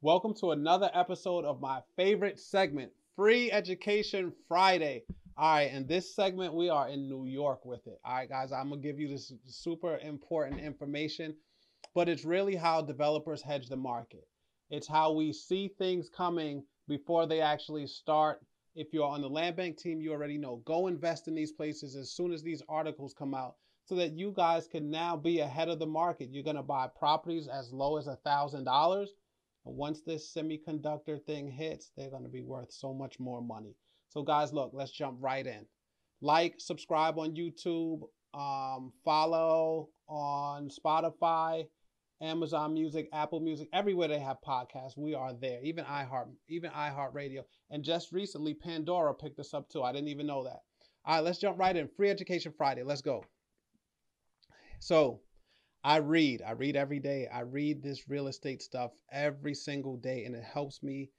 Welcome to another episode of my favorite segment, Free Education Friday. All right, in this segment, we are in New York with it. All right, guys, I'm gonna give you this super important information, but it's really how developers hedge the market. It's how we see things coming before they actually start. If you're on the land bank team, you already know. Go invest in these places as soon as these articles come out so that you guys can now be ahead of the market. You're gonna buy properties as low as a thousand dollars once this semiconductor thing hits, they're going to be worth so much more money. So, guys, look, let's jump right in. Like, subscribe on YouTube, um, follow on Spotify, Amazon Music, Apple Music, everywhere they have podcasts, we are there. Even iHeart, even iHeartRadio, and just recently Pandora picked us up too. I didn't even know that. All right, let's jump right in. Free Education Friday. Let's go. So, I read. I read every day. I read this real estate stuff every single day, and it helps me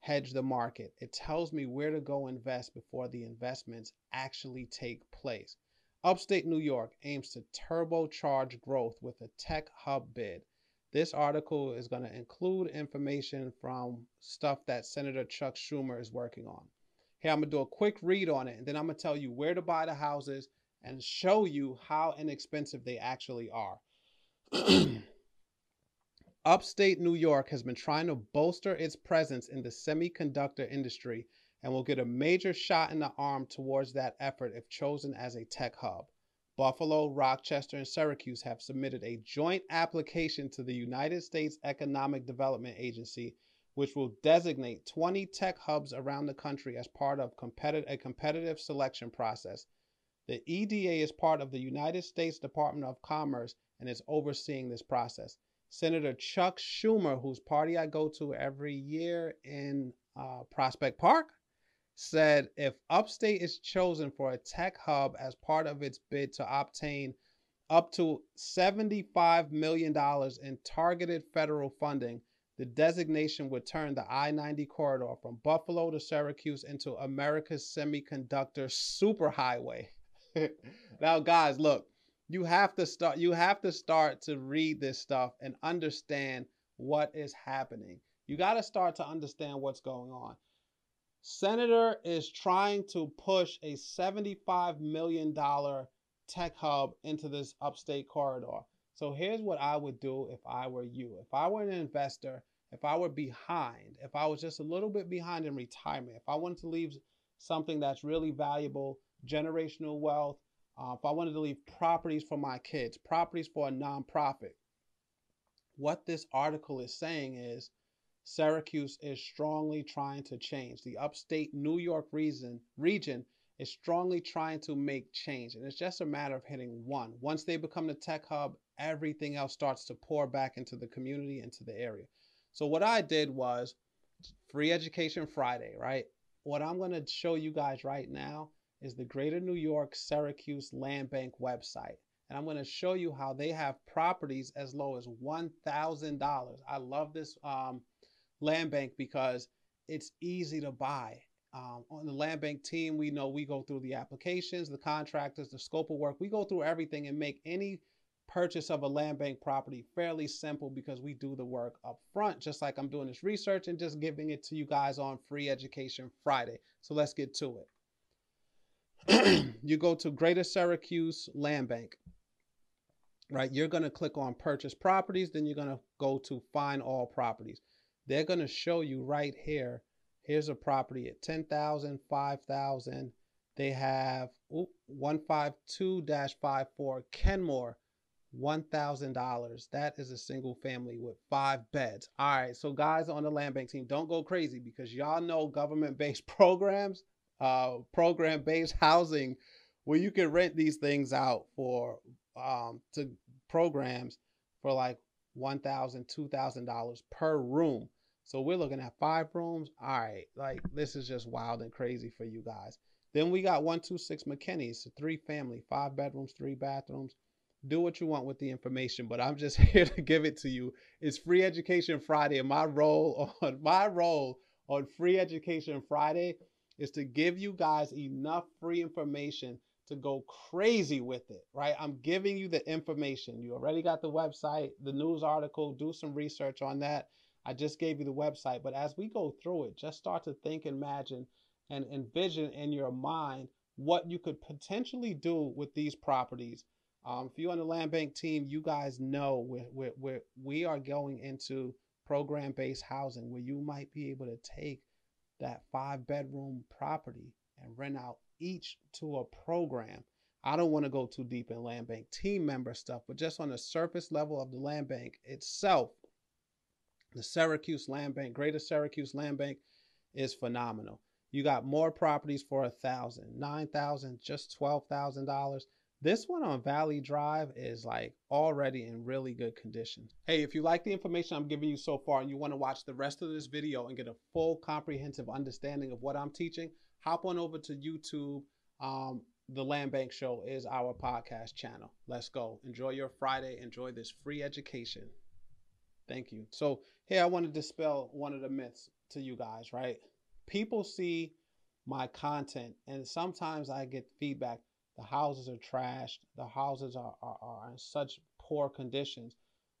hedge the market. It tells me where to go invest before the investments actually take place. Upstate New York aims to turbocharge growth with a tech hub bid. This article is going to include information from stuff that Senator Chuck Schumer is working on. Here, I'm going to do a quick read on it, and then I'm going to tell you where to buy the houses and show you how inexpensive they actually are. Upstate New York has been trying to bolster its presence in the semiconductor industry and will get a major shot in the arm towards that effort if chosen as a tech hub. Buffalo, Rochester, and Syracuse have submitted a joint application to the United States Economic Development Agency, which will designate 20 tech hubs around the country as part of a competitive selection process. The EDA is part of the United States Department of Commerce and is overseeing this process. Senator Chuck Schumer, whose party I go to every year in uh, Prospect Park, said if Upstate is chosen for a tech hub as part of its bid to obtain up to $75 million in targeted federal funding, the designation would turn the I 90 corridor from Buffalo to Syracuse into America's semiconductor superhighway. now, guys, look, you have to start. You have to start to read this stuff and understand what is happening. You got to start to understand what's going on. Senator is trying to push a $75 million tech hub into this upstate corridor. So here's what I would do if I were you. If I were an investor, if I were behind, if I was just a little bit behind in retirement, if I wanted to leave something that's really valuable generational wealth, uh, if I wanted to leave properties for my kids, properties for a nonprofit, what this article is saying is Syracuse is strongly trying to change. The upstate New York region, region is strongly trying to make change. And it's just a matter of hitting one. Once they become the tech hub, everything else starts to pour back into the community, into the area. So what I did was free education Friday, right? What I'm going to show you guys right now is the Greater New York Syracuse Land Bank website. And I'm going to show you how they have properties as low as $1,000. I love this um, land bank because it's easy to buy. Um, on the land bank team, we know we go through the applications, the contractors, the scope of work. We go through everything and make any purchase of a land bank property fairly simple because we do the work up front, just like I'm doing this research and just giving it to you guys on Free Education Friday. So let's get to it. you go to Greater Syracuse Land Bank, right? You're going to click on purchase properties, then you're going to go to find all properties. They're going to show you right here. Here's a property at 10,000, 5,000. They have 152-54 Kenmore, $1,000. That is a single family with five beds. All right, so guys on the land bank team, don't go crazy because y'all know government-based programs uh, program based housing where you can rent these things out for um, to programs for like $1,000, $2,000 per room. So we're looking at five rooms. All right, like this is just wild and crazy for you guys. Then we got 126 McKinney's, three family, five bedrooms, three bathrooms. Do what you want with the information, but I'm just here to give it to you. It's Free Education Friday, and my role on my role on Free Education Friday is to give you guys enough free information to go crazy with it, right? I'm giving you the information. You already got the website, the news article, do some research on that. I just gave you the website, but as we go through it, just start to think, imagine, and envision in your mind what you could potentially do with these properties. Um, if you're on the land bank team, you guys know we're, we're, we're, we are going into program based housing where you might be able to take that five bedroom property and rent out each to a program. I don't want to go too deep in land bank team member stuff, but just on the surface level of the land bank itself, the Syracuse Land Bank, Greater Syracuse Land Bank, is phenomenal. You got more properties for a thousand, nine thousand, just twelve thousand dollars. This one on Valley Drive is like already in really good condition. Hey, if you like the information I'm giving you so far and you want to watch the rest of this video and get a full comprehensive understanding of what I'm teaching, hop on over to YouTube. Um, the Land Bank Show is our podcast channel. Let's go. Enjoy your Friday. Enjoy this free education. Thank you. So here I want to dispel one of the myths to you guys, right? People see my content and sometimes I get feedback. The houses are trashed. The houses are, are, are in such poor conditions.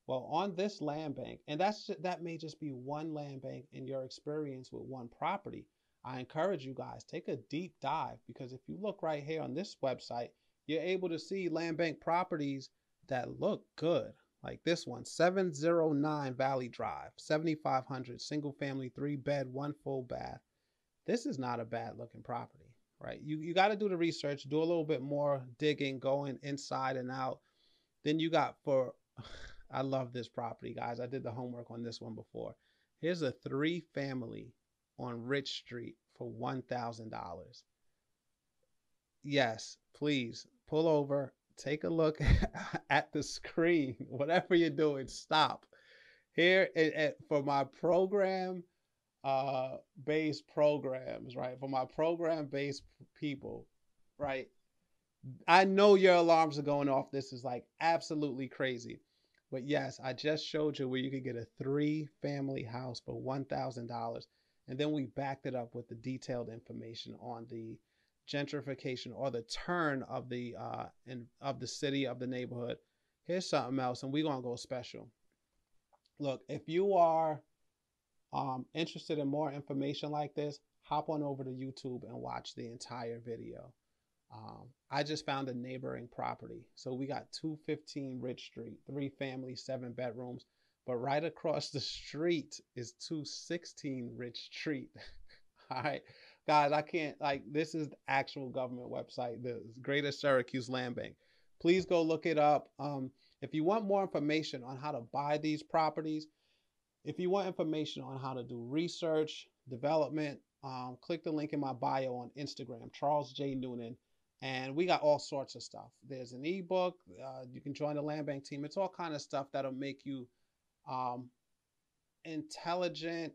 Well, on this land bank, and that's that may just be one land bank in your experience with one property. I encourage you guys take a deep dive because if you look right here on this website, you're able to see land bank properties that look good. Like this one, 709 Valley Drive, 7500 single family, three bed, one full bath. This is not a bad looking property, right? You you got to do the research, do a little bit more digging, going inside and out. Then you got for I love this property, guys. I did the homework on this one before. Here's a three family on Rich Street for $1,000. Yes, please pull over, take a look at the screen. Whatever you're doing, stop. Here for my program uh, based programs, right? For my program based people, right? I know your alarms are going off. This is like absolutely crazy. But yes, I just showed you where you could get a three family house for $1,000. And then we backed it up with the detailed information on the gentrification or the turn of the uh in, of the city of the neighborhood. Here's something else, and we're gonna go special. Look, if you are um, interested in more information like this, hop on over to YouTube and watch the entire video. Um, I just found a neighboring property. So we got 215 Rich Street, three families, seven bedrooms. But right across the street is 216 Rich Street. All right guys, I can't like this is the actual government website, the Greater Syracuse Land Bank. Please go look it up. Um, if you want more information on how to buy these properties, if you want information on how to do research, development, um, click the link in my bio on Instagram, Charles J. Noonan. And we got all sorts of stuff. There's an ebook. Uh, you can join the land bank team. It's all kind of stuff that'll make you um, intelligent,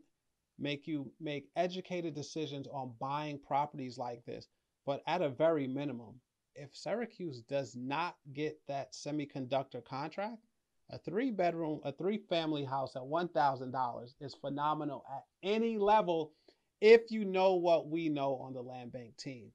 make you make educated decisions on buying properties like this. But at a very minimum, if Syracuse does not get that semiconductor contract, a three bedroom, a three family house at $1,000 is phenomenal at any level if you know what we know on the Land Bank team.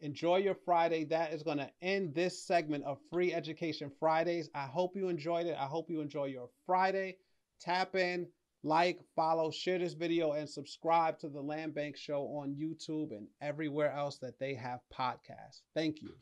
Enjoy your Friday. That is going to end this segment of Free Education Fridays. I hope you enjoyed it. I hope you enjoy your Friday. Tap in, like, follow, share this video, and subscribe to the Land Bank Show on YouTube and everywhere else that they have podcasts. Thank you.